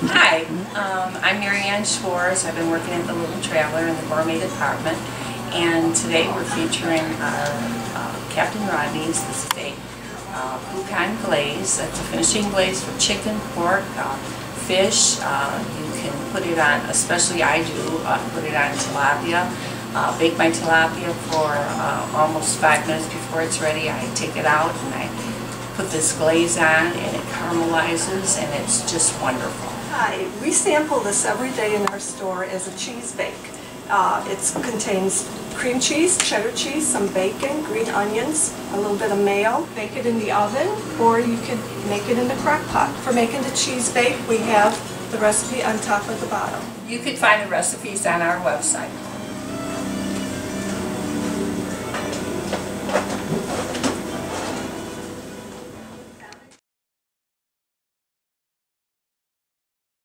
Um, I'm Marianne Schwartz. I've been working at the Little Traveler in the gourmet department. And today we're featuring our uh, Captain Rodney's. This is a uh, glaze. That's a finishing glaze for chicken, pork, uh, fish. Uh, you can put it on, especially I do, uh, put it on tilapia. Uh, bake my tilapia for uh, almost five minutes before it's ready. I take it out and I put this glaze on and it caramelizes and it's just wonderful. Hi, we sample this every day in our store as a cheese bake. Uh, It contains cream cheese, cheddar cheese, some bacon, green onions, a little bit of mayo. Bake it in the oven or you could make it in the crock pot. For making the cheese bake, we have the recipe on top of the bottom. You could find the recipes on our website.